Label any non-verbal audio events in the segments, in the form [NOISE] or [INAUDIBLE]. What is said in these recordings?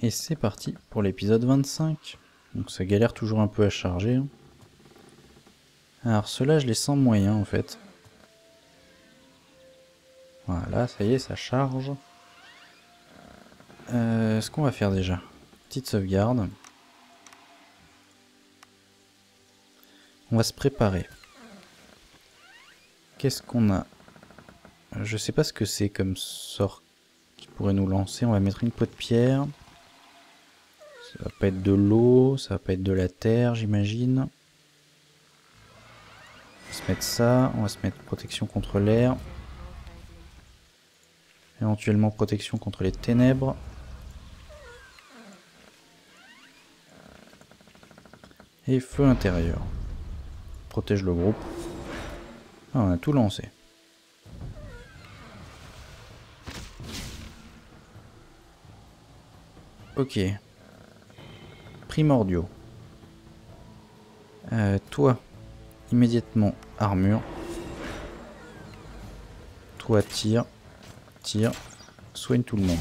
Et c'est parti pour l'épisode 25. Donc ça galère toujours un peu à charger. hein. Alors ceux-là, je les sens moyens en fait. Voilà, ça y est, ça charge. Euh, ce qu'on va faire déjà Petite sauvegarde. On va se préparer. Qu'est-ce qu'on a? Je sais pas ce que c'est comme sort qui pourrait nous lancer. On va mettre une peau de pierre. Ça va pas être de l'eau, ça va pas être de la terre, j'imagine. On va se mettre ça, on va se mettre protection contre l'air. Éventuellement protection contre les ténèbres. Et feu intérieur. Protège le groupe. Ah, on a tout lancé. Ok. Euh, toi, immédiatement armure. Toi, tire. Tire. Soigne tout le monde.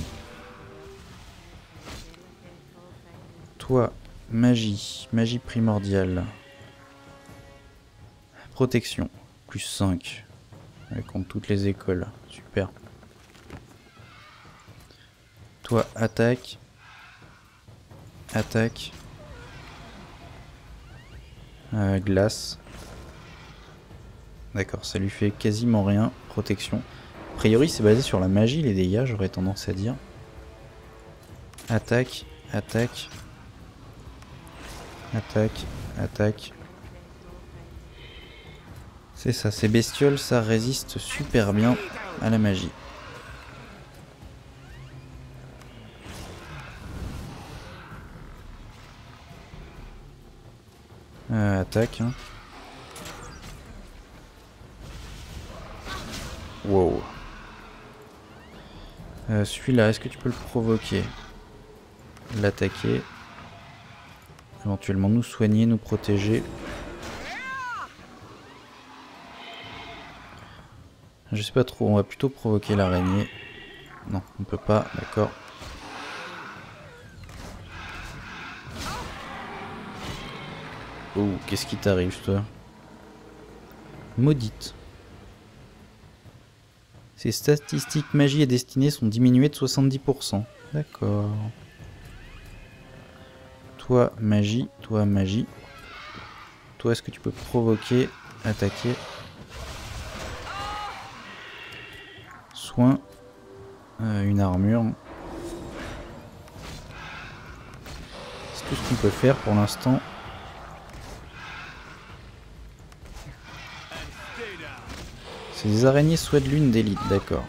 Toi, magie. Magie primordiale. Protection. Plus 5. Ouais, contre toutes les écoles. Super. Toi, attaque. Attaque. Euh, glace. D'accord, ça lui fait quasiment rien. Protection. A priori, c'est basé sur la magie, les dégâts, j'aurais tendance à dire. Attaque, attaque. Attaque, attaque. C'est ça, ces bestioles, ça résiste super bien à la magie. Hein. Wow. Euh, Celui-là, est-ce que tu peux le provoquer? L'attaquer. Éventuellement nous soigner, nous protéger. Je sais pas trop, on va plutôt provoquer l'araignée. Non, on peut pas, d'accord. Oh, qu'est-ce qui t'arrive, toi Maudite. Ses statistiques magie et destinée sont diminuées de 70%. D'accord. Toi, magie. Toi, magie. Toi, est-ce que tu peux provoquer, attaquer Soin. Euh, une armure. C'est tout ce qu'on peut faire pour l'instant. C'est des araignées souhait de lune d'élite, d'accord.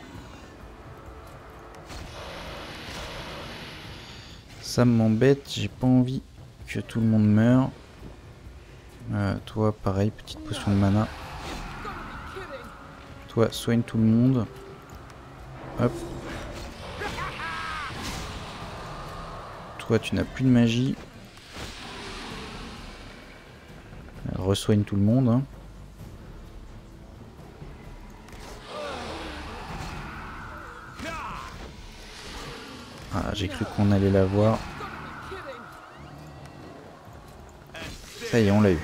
Ça m'embête, j'ai pas envie que tout le monde meure. Euh, toi, pareil, petite potion de mana. Toi, soigne tout le monde. Hop. Toi, tu n'as plus de magie. Resoigne tout le monde. hein. J'ai cru qu'on allait la voir. Ça y est, on l'a eu.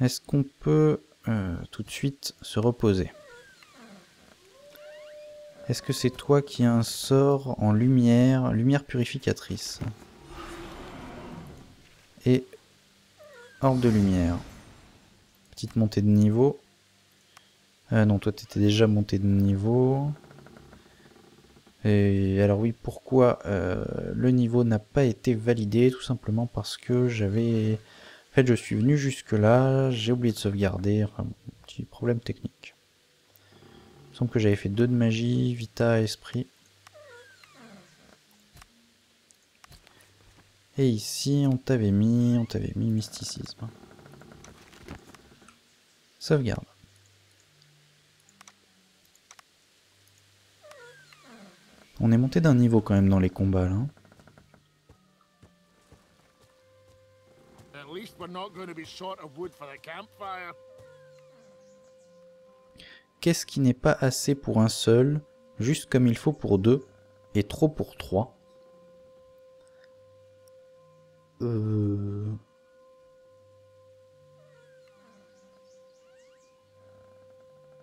Est-ce qu'on peut euh, tout de suite se reposer? Est-ce que c'est toi qui as un sort en lumière, lumière purificatrice? Et orbe de lumière. Petite montée de niveau. Euh, non, toi t'étais déjà monté de niveau. Et alors oui, pourquoi euh, le niveau n'a pas été validé? Tout simplement parce que j'avais... En fait, je suis venu jusque là, j'ai oublié de sauvegarder, enfin, petit problème technique. Il me semble que j'avais fait deux de magie, vita, esprit. Et ici, on t'avait mis, on t'avait mis mysticisme. Sauvegarde. On est monté d'un niveau quand même dans les combats là. Hein. Qu'est-ce qui n'est pas assez pour un seul, juste comme il faut pour deux, et trop pour trois? Euh...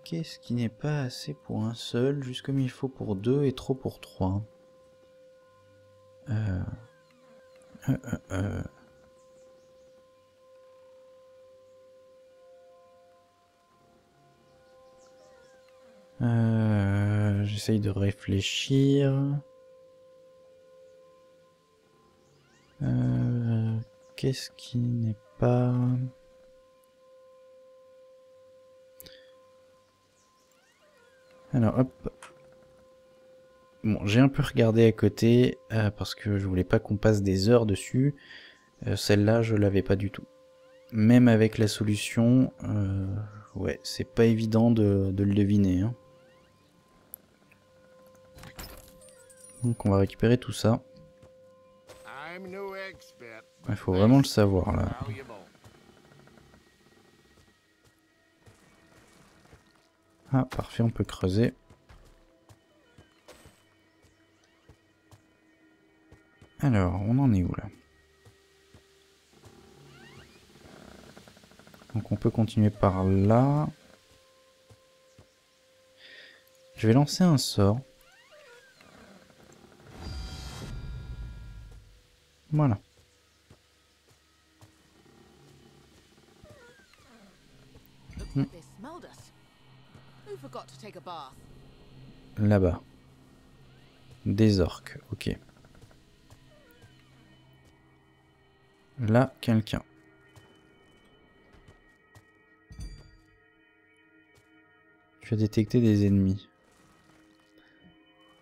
Qu'est-ce qui n'est pas assez pour un seul, juste comme il faut pour deux et trop pour trois euh... Euh, euh, J'essaye de réfléchir. Qu'est-ce qui n'est pas... Alors hop. Bon, j'ai un peu regardé à côté euh, parce que je voulais pas qu'on passe des heures dessus. Euh, Celle-là, je l'avais pas du tout. Même avec la solution, euh, ouais, c'est pas évident de, de le deviner. Hein. Donc on va récupérer tout ça. Il faut vraiment le savoir là. Ah, parfait, on peut creuser. Alors, on en est où là? Donc on peut continuer par là. Je vais lancer un sort. Voilà. Là-bas. Des orques, ok. Là, quelqu'un. Tu as détecté des ennemis.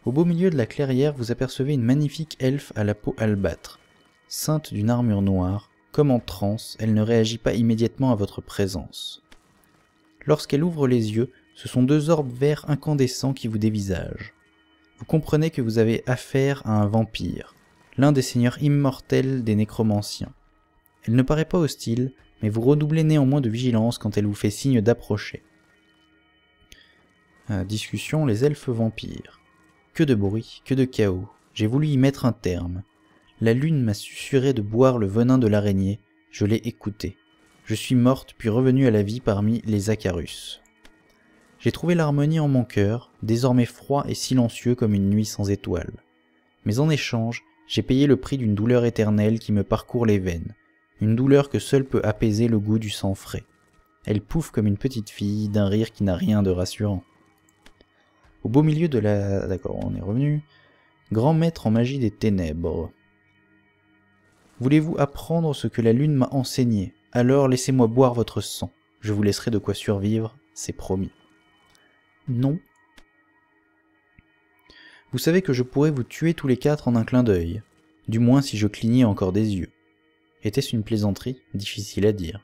Au beau milieu de la clairière, vous apercevez une magnifique elfe à la peau albâtre. Ceinte d'une armure noire, comme en transe, elle ne réagit pas immédiatement à votre présence. Lorsqu'elle ouvre les yeux, ce sont deux orbes verts incandescents qui vous dévisagent. Vous comprenez que vous avez affaire à un vampire, l'un des seigneurs immortels des nécromanciens. Elle ne paraît pas hostile, mais vous redoublez néanmoins de vigilance quand elle vous fait signe d'approcher. Euh, discussion les elfes vampires. Que de bruit, que de chaos. J'ai voulu y mettre un terme. La lune m'a susurré de boire le venin de l'araignée. Je l'ai écouté. Je suis morte puis revenue à la vie parmi les Acarus. J'ai trouvé l'harmonie en mon cœur, désormais froid et silencieux comme une nuit sans étoiles. Mais en échange, j'ai payé le prix d'une douleur éternelle qui me parcourt les veines, une douleur que seule peut apaiser le goût du sang frais. Elle pouffe comme une petite fille d'un rire qui n'a rien de rassurant. Au beau milieu de la... D'accord, on est revenu. Grand maître en magie des ténèbres. Voulez-vous apprendre ce que la lune m'a enseigné? Alors laissez-moi boire votre sang. Je vous laisserai de quoi survivre, c'est promis. Non. Vous savez que je pourrais vous tuer tous les quatre en un clin d'œil, du moins si je clignais encore des yeux. Était-ce une plaisanterie? Difficile à dire.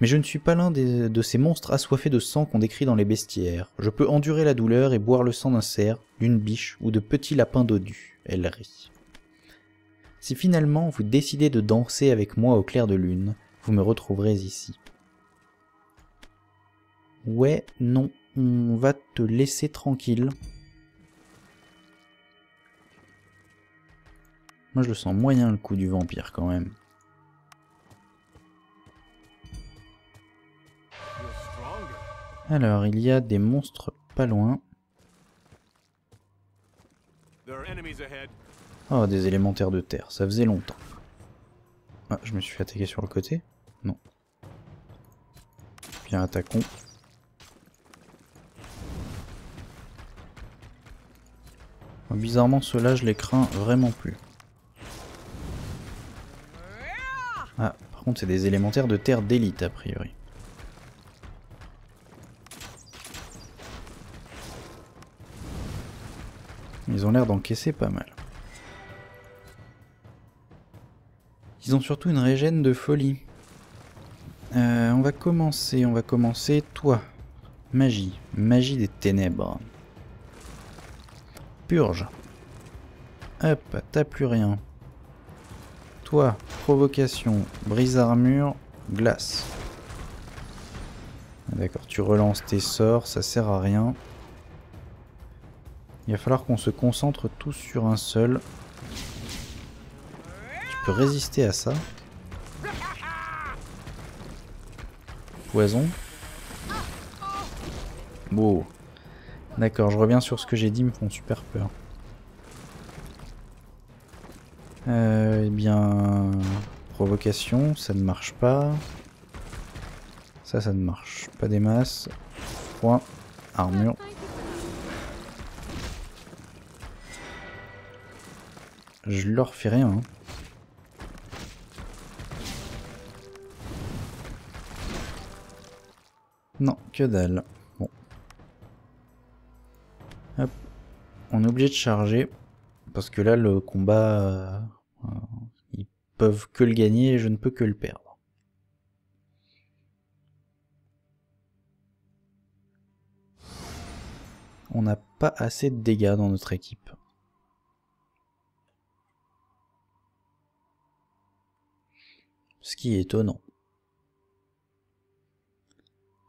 Mais je ne suis pas l'un de ces monstres assoiffés de sang qu'on décrit dans les bestiaires. Je peux endurer la douleur et boire le sang d'un cerf, d'une biche ou de petits lapins dodus. Elle rit. Si finalement vous décidez de danser avec moi au clair de lune, vous me retrouverez ici. Ouais, non, on va te laisser tranquille. Moi je le sens moyen le coup du vampire quand même. Alors, il y a des monstres pas loin. Oh, des élémentaires de terre, ça faisait longtemps. Ah, je me suis fait attaquer sur le côté? Non. Bien, attaquons. Bizarrement, ceux-là, je les crains vraiment plus. Ah, par contre, c'est des élémentaires de terre d'élite, a priori. Ils ont l'air d'encaisser pas mal. Ils ont surtout une régène de folie. Euh, on va commencer, on va commencer. Toi, magie, magie des ténèbres. Purge. Hop, t'as plus rien. Toi, provocation, brise armure, glace. D'accord, tu relances tes sorts, ça sert à rien. Il va falloir qu'on se concentre tous sur un seul. Tu peut résister à ça. Poison. Wow. D'accord, je reviens sur ce que j'ai dit, ils me font super peur. Euh, eh bien... Provocation, ça ne marche pas. Ça, ça ne marche pas des masses. Point. Armure. Je leur fais rien. hein. Non, que dalle. On est obligé de charger. Parce que là, le combat... euh, ils peuvent que le gagner et je ne peux que le perdre. On n'a pas assez de dégâts dans notre équipe. Ce qui est étonnant.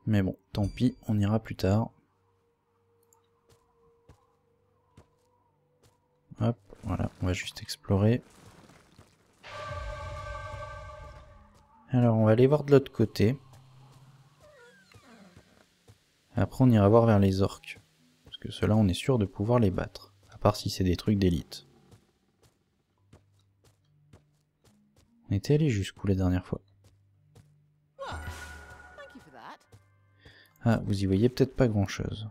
Mais bon, tant pis, on ira plus tard. Hop, voilà, on va juste explorer. Alors, on va aller voir de l'autre côté. Après, on ira voir vers les orques. Parce que ceux-là, on est sûr de pouvoir les battre. À part si c'est des trucs d'élite. On était allé jusqu'où la dernière fois? Ah, vous y voyez peut-être pas grand-chose.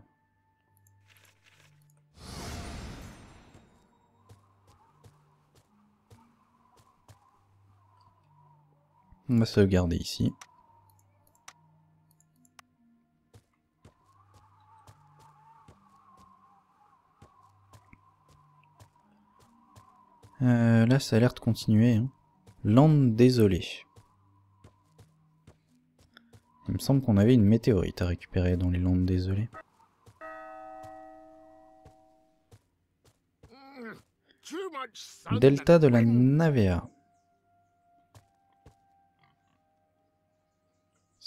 On va sauvegarder ici. Euh, là, ça a l'air de continuer. Hein. Lande désolée. Il me semble qu'on avait une météorite à récupérer dans les landes désolées. Delta de la. Navea.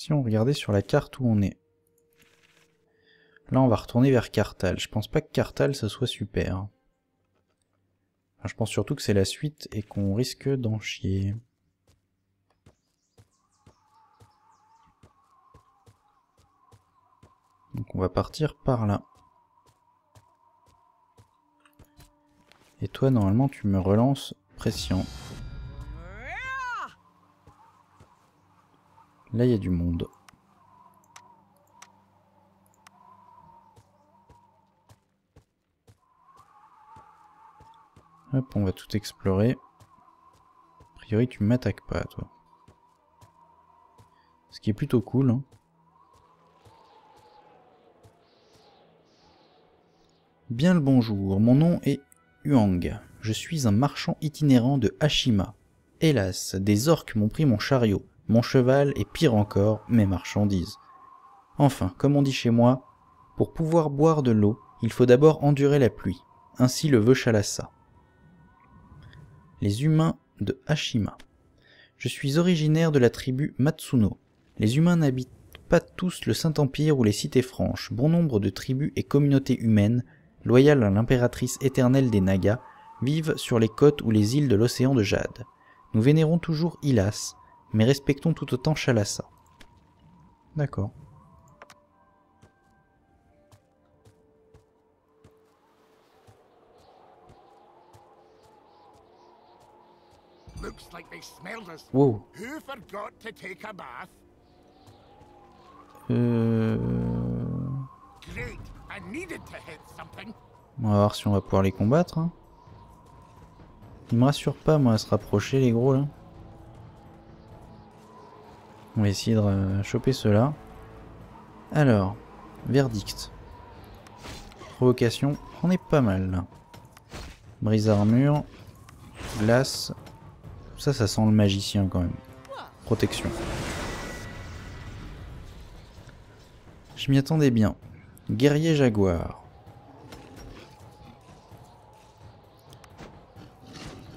Si on regardait sur la carte où on est. Là, on va retourner vers Carthal. Je pense pas que Carthal, ça soit super. Je pense surtout que c'est la suite et qu'on risque d'en chier. Donc on va partir par là. Et toi, normalement, tu me relances pression. Là, il y a du monde. Hop, on va tout explorer. A priori, tu m'attaques pas, toi. Ce qui est plutôt cool. hein. Bien le bonjour, mon nom est Huang. Je suis un marchand itinérant de Hashima. Hélas, des orques m'ont pris mon chariot, mon cheval et pire encore, mes marchandises. Enfin, comme on dit chez moi, pour pouvoir boire de l'eau, il faut d'abord endurer la pluie. Ainsi le veut Chalassa. Les humains de Hashima. Je suis originaire de la tribu Matsuno. Les humains n'habitent pas tous le Saint-Empire ou les cités franches. Bon nombre de tribus et communautés humaines, loyales à l'impératrice éternelle des Nagas, vivent sur les côtes ou les îles de l'océan de Jade. Nous vénérons toujours Ilas, mais respectons tout autant Chalassa. D'accord. Looks like they smelled us. Wow. Euh... Great. I needed to hit something. On va voir si on va pouvoir les combattre. hein. Ils me rassurent pas, moi, à se rapprocher, les gros, là. On va essayer de euh, choper ceux-là. Alors, verdict. Provocation, on est pas mal. Brise armure. Glace. Ça, ça sent le magicien, quand même. Protection. Je m'y attendais bien. Guerrier jaguar.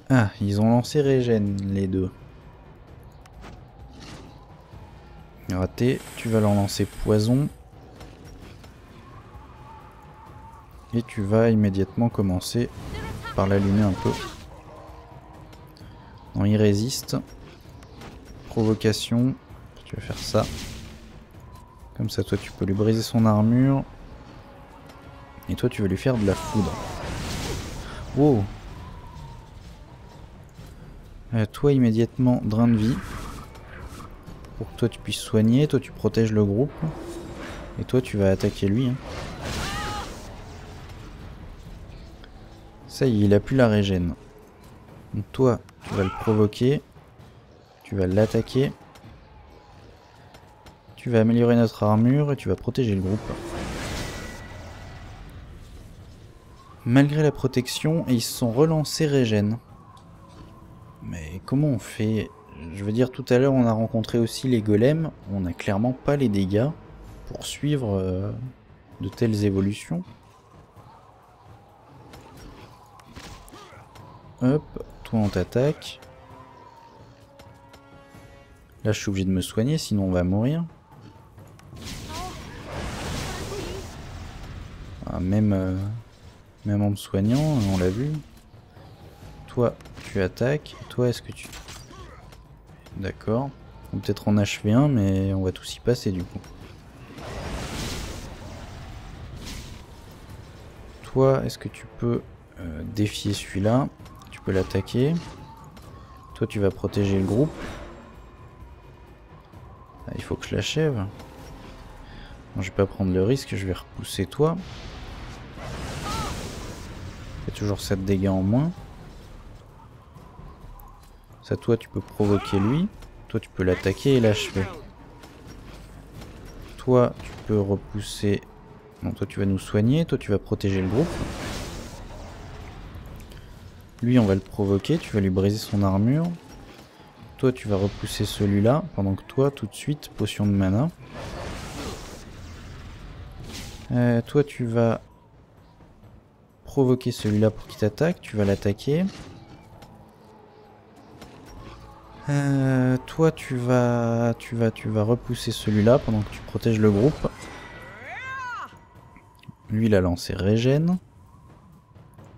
Ah, ils ont lancé Régène, les deux. Raté, tu vas leur lancer poison. Et tu vas immédiatement commencer par l'allumer un peu. Non, il résiste. Provocation. Tu vas faire ça. Comme ça, toi, tu peux lui briser son armure. Et toi, tu vas lui faire de la foudre. Wow. Euh, toi, immédiatement, drain de vie. Pour que toi, tu puisses soigner. Toi, tu protèges le groupe. Et toi, tu vas attaquer lui. hein. Ça y est, il a plus la régène. Donc toi, tu vas le provoquer. Tu vas l'attaquer. Tu vas améliorer notre armure et tu vas protéger le groupe. Malgré la protection, ils se sont relancés régène. Mais comment on fait Je veux dire, tout à l'heure, on a rencontré aussi les golems. On n'a clairement pas les dégâts pour suivre euh, de telles évolutions. Hop, toi on t'attaque. Là je suis obligé de me soigner sinon on va mourir. Ah, même, euh, même en me soignant, on l'a vu. Toi tu attaques. Toi est-ce que tu... D'accord. On va peut-être en achever un mais on va tous y passer du coup. Toi est-ce que tu peux euh, défier celui-là? Tu peux l'attaquer. Toi tu vas protéger le groupe. Ah, il faut que je l'achève. Je vais pas prendre le risque, je vais repousser toi. Fait toujours 7 dégâts en moins. Toi tu peux provoquer lui. Toi tu peux l'attaquer et l'achever. Toi tu peux repousser... Non toi tu vas nous soigner, toi tu vas protéger le groupe. Lui on va le provoquer, tu vas lui briser son armure. Toi tu vas repousser celui-là, pendant que toi tout de suite potion de mana. Euh, toi tu vas provoquer celui-là pour qu'il t'attaque, tu vas l'attaquer. Euh, toi tu vas tu vas tu vas repousser celui-là pendant que tu protèges le groupe. Lui il a lancé régène.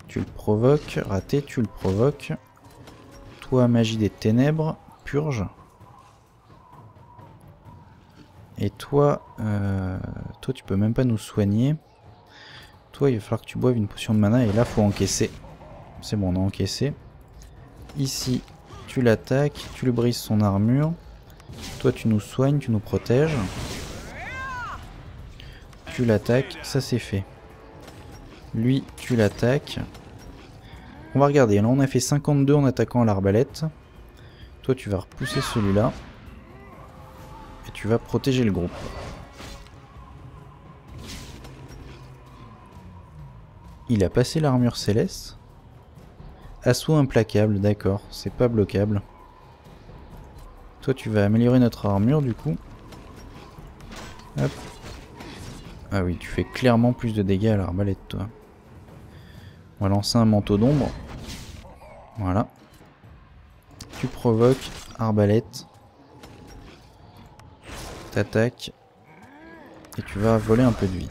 Tu le provoques, raté, tu le provoques. Toi magie des ténèbres, purge. Et toi, euh, toi tu peux même pas nous soigner. Toi il va falloir que tu boives une potion de mana et là faut encaisser. C'est bon on a encaissé. Ici tu l'attaques, tu lui brises son armure. Toi tu nous soignes, tu nous protèges. Tu l'attaques, ça c'est fait. Lui tu l'attaques. On va regarder, là on a fait 52 en attaquant l'arbalète. Toi tu vas repousser celui-là. Et tu vas protéger le groupe. Il a passé l'armure céleste. Assaut implacable, d'accord, c'est pas bloquable. Toi tu vas améliorer notre armure du coup. Hop. Ah oui, tu fais clairement plus de dégâts à l'arbalète toi. On va lancer un manteau d'ombre. Voilà. Tu provoques, arbalète. T'attaques. Et tu vas voler un peu de vie.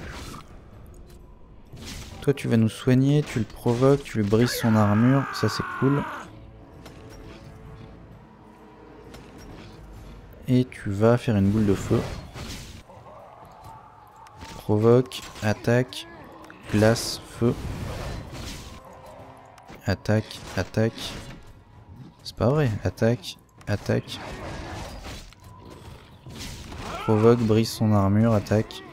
Toi tu vas nous soigner, tu le provoques, tu lui brises son armure, ça c'est cool. Et tu vas faire une boule de feu. Provoque, attaque, glace, feu. Attaque, attaque. C'est pas vrai, attaque, attaque. Provoque, brise son armure, attaque.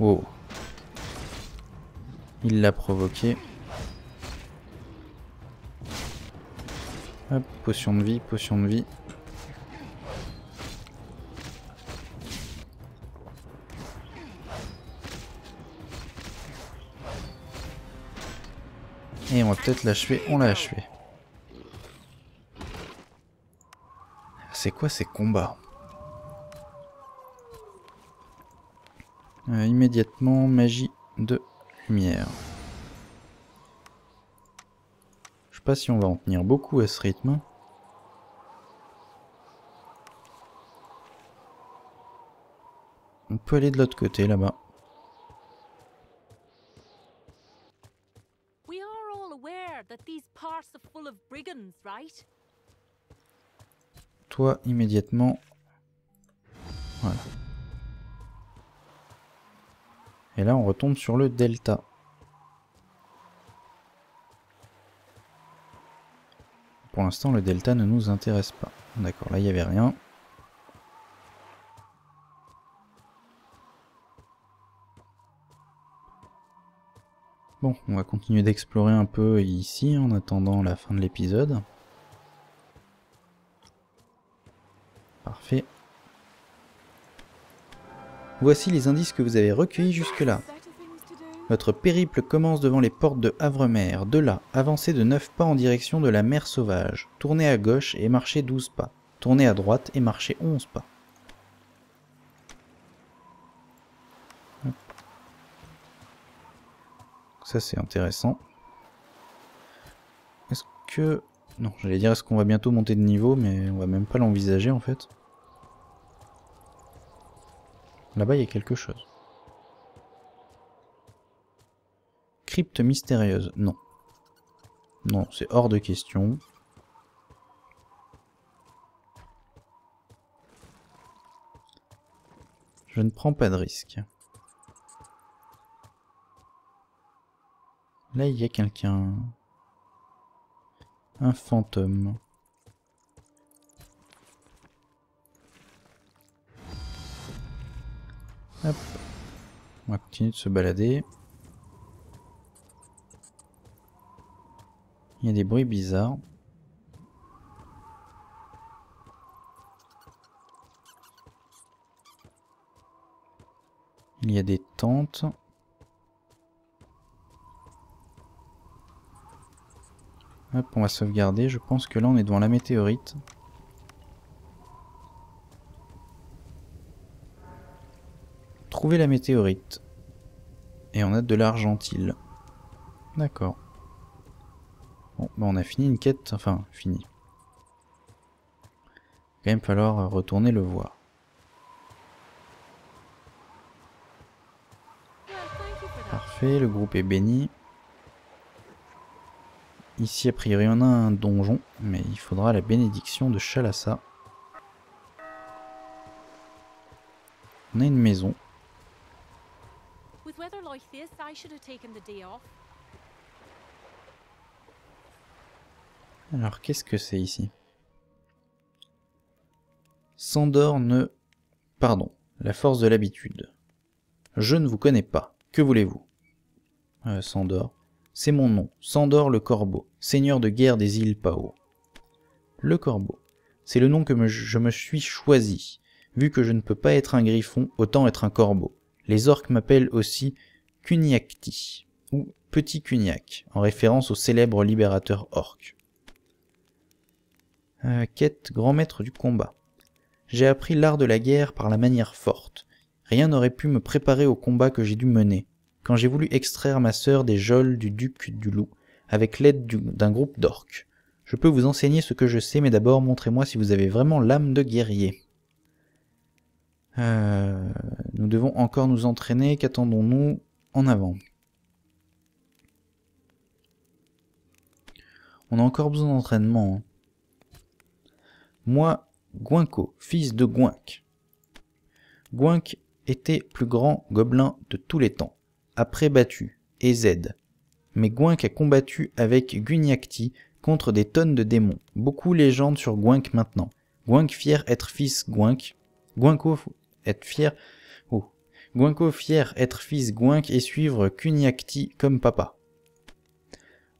Wow. Il l'a provoqué. Hop, potion de vie, potion de vie. Et on va peut-être l'achever. On l'a achevé. C'est quoi ces combats? Euh, immédiatement, magie de lumière. Je sais pas si on va en tenir beaucoup à ce rythme. On peut aller de l'autre côté, là-bas. Toi, immédiatement, Et là, on retombe sur le delta. Pour l'instant, le delta ne nous intéresse pas. D'accord, là, il n'y avait rien. Bon, on va continuer d'explorer un peu ici en attendant la fin de l'épisode. Parfait. Voici les indices que vous avez recueillis jusque-là. Votre périple commence devant les portes de Havremer. De là, avancez de 9 pas en direction de la mer sauvage. Tournez à gauche et marchez 12 pas. Tournez à droite et marchez 11 pas. Ça c'est intéressant. Est-ce que... Non, j'allais dire est-ce qu'on va bientôt monter de niveau, mais on va même pas l'envisager en fait. Là-bas il y a quelque chose. Crypte mystérieuse, non. Non, c'est hors de question. Je ne prends pas de risque. Là, il y a quelqu'un. Un fantôme. Hop. On va continuer de se balader. Il y a des bruits bizarres. Il y a des tentes. Hop, on va sauvegarder. Je pense que là on est devant la météorite. Trouver la météorite. Et on a de l'argentile. D'accord. Bon, bah on a fini une quête, enfin, fini. Il va quand même falloir euh, retourner le voir. Parfait, le groupe est béni. Ici, a priori, on a un donjon, mais il faudra la bénédiction de Chalassa. On a une maison. Alors, qu'est-ce que c'est ici? Sandor ne... Pardon, la force de l'habitude. Je ne vous connais pas. Que voulez-vous? Euh, Sandor. C'est mon nom, Sandor le Corbeau, seigneur de guerre des îles Pao. Le Corbeau. C'est le nom que je me suis choisi. Vu que je ne peux pas être un griffon, autant être un corbeau. Les orques m'appellent aussi Kuniakti, ou Petit Kuniak, en référence au célèbre libérateur orc. Euh, quête grand maître du combat. J'ai appris l'art de la guerre par la manière forte. Rien n'aurait pu me préparer au combat que j'ai dû mener. Quand j'ai voulu extraire ma sœur des geôles du duc du loup, avec l'aide du- d'un groupe d'orques. Je peux vous enseigner ce que je sais, mais d'abord montrez-moi si vous avez vraiment l'âme de guerrier. Euh, nous devons encore nous entraîner, qu'attendons-nous en avant On a encore besoin d'entraînement. hein. Moi, Guinco, fils de Guinck. Guinck était plus grand gobelin de tous les temps, après battu, et Z. Mais Guinck a combattu avec Gunyakti contre des tonnes de démons. Beaucoup légendes sur Guinck maintenant. Guinck fier être fils Guinck. Guinco être fier... Guinco fier être fils Guinck et suivre Kunyakti comme papa.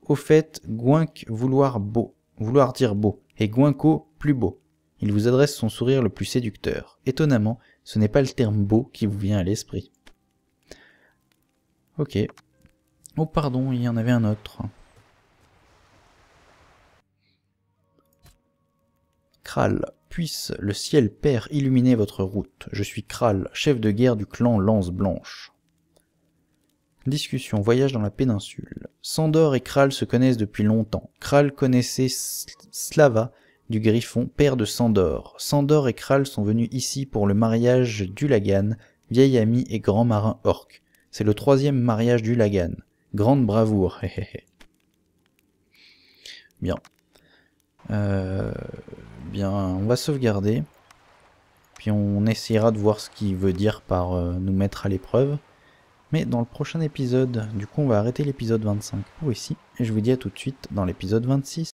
Au fait, Guinck vouloir beau, vouloir dire beau, et Guinco plus beau. Il vous adresse son sourire le plus séducteur. Étonnamment, ce n'est pas le terme beau qui vous vient à l'esprit. Ok. Oh pardon, il y en avait un autre. Kral, puisse le ciel père illuminer votre route. Je suis Kral, chef de guerre du clan Lance Blanche. Discussion, voyage dans la péninsule. Sandor et Kral se connaissent depuis longtemps. Kral connaissait Slava du Griffon, père de Sandor. Sandor et Kral sont venus ici pour le mariage d'Ulagan, vieil ami et grand marin orc. C'est le troisième mariage d'Ulagan. Grande bravoure. [LAUGHS] Bien. Euh, bien, on va sauvegarder. Puis on essayera de voir ce qu'il veut dire par euh, nous mettre à l'épreuve. Mais dans le prochain épisode, du coup on va arrêter l'épisode 25 pour ici. Et je vous dis à tout de suite dans l'épisode 26.